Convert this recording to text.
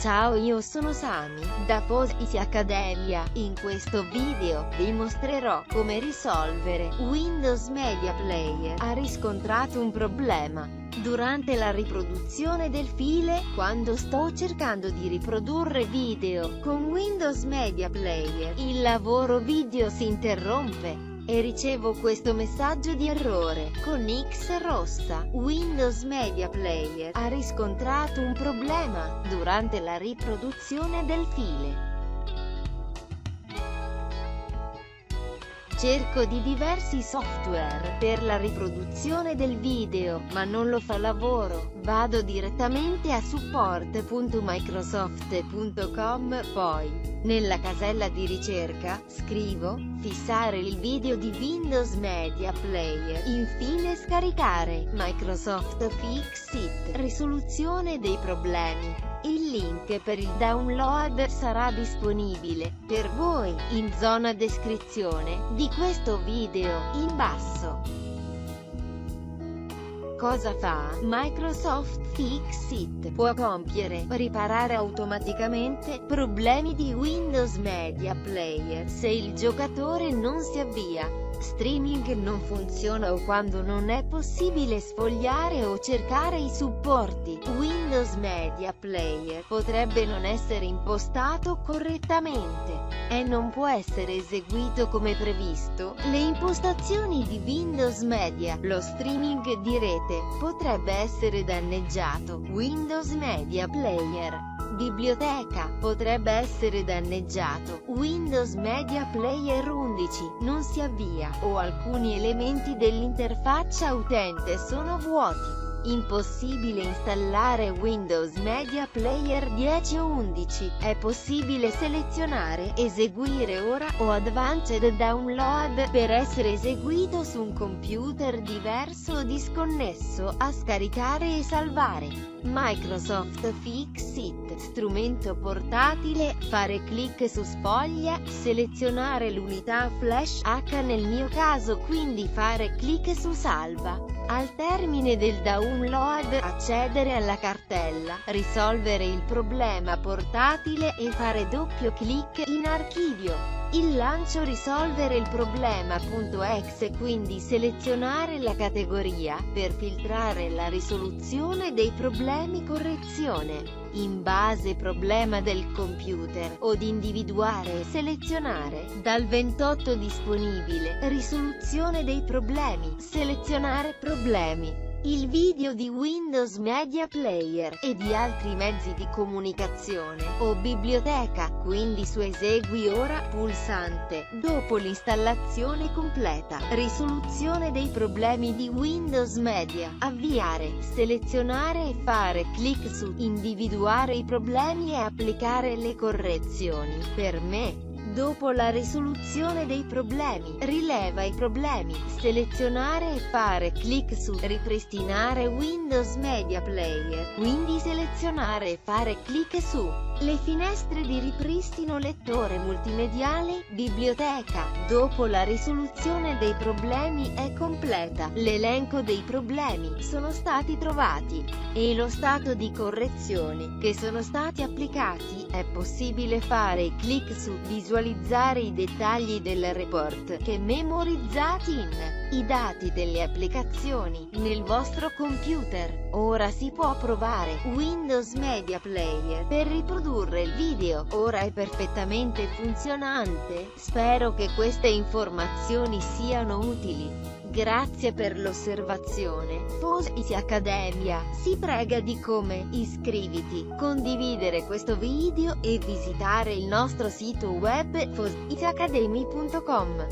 Ciao io sono Sami, da Positi Academia. In questo video, vi mostrerò come risolvere Windows Media Player. Ha riscontrato un problema durante la riproduzione del file, quando sto cercando di riprodurre video con Windows Media Player, il lavoro video si interrompe e ricevo questo messaggio di errore, con X rossa. Windows Media Player ha riscontrato un problema durante la riproduzione del file. Cerco di diversi software per la riproduzione del video, ma non lo fa lavoro. Vado direttamente a support.microsoft.com poi, nella casella di ricerca, scrivo, fissare il video di Windows Media Player, infine scaricare, Microsoft Fixit, risoluzione dei problemi. Il link per il download sarà disponibile, per voi, in zona descrizione, di questo video, in basso. Cosa fa? Microsoft Fixit può compiere, riparare automaticamente, problemi di Windows Media Player se il giocatore non si avvia streaming non funziona o quando non è possibile sfogliare o cercare i supporti. Windows Media Player potrebbe non essere impostato correttamente e non può essere eseguito come previsto. Le impostazioni di Windows Media, lo streaming di rete, potrebbe essere danneggiato. Windows Media Player Biblioteca, potrebbe essere danneggiato. Windows Media Player 11, non si avvia, o alcuni elementi dell'interfaccia utente sono vuoti. Impossibile installare Windows Media Player 10 o 11. È possibile selezionare Eseguire ora o Advanced Download per essere eseguito su un computer diverso o disconnesso, a scaricare e salvare. Microsoft Strumento portatile, fare clic su sfoglia, selezionare l'unità flash H nel mio caso quindi fare clic su salva. Al termine del download, accedere alla cartella, risolvere il problema portatile e fare doppio clic in archivio. Il lancio risolvere il problema.exe quindi selezionare la categoria, per filtrare la risoluzione dei problemi correzione in base problema del computer, o di individuare e selezionare, dal 28 disponibile, risoluzione dei problemi, selezionare problemi il video di Windows Media Player e di altri mezzi di comunicazione o biblioteca, quindi su Esegui ora pulsante, dopo l'installazione completa, risoluzione dei problemi di Windows Media, avviare, selezionare e fare clic su individuare i problemi e applicare le correzioni. Per me, Dopo la risoluzione dei problemi, rileva i problemi, selezionare e fare clic su ripristinare Windows Media Player, quindi selezionare e fare clic su le finestre di ripristino lettore multimediale, biblioteca. Dopo la risoluzione dei problemi è completa. L'elenco dei problemi sono stati trovati e lo stato di correzione che sono stati applicati. È possibile fare clic su visualizzare i dettagli del report che memorizzati in i dati delle applicazioni nel vostro computer. Ora si può provare Windows Media Player per riprodurre il video. Ora è perfettamente funzionante. Spero che queste informazioni siano utili. Grazie per l'osservazione. Fositi Accademia si prega di come iscriviti, condividere questo video e visitare il nostro sito web fositiacademy.com.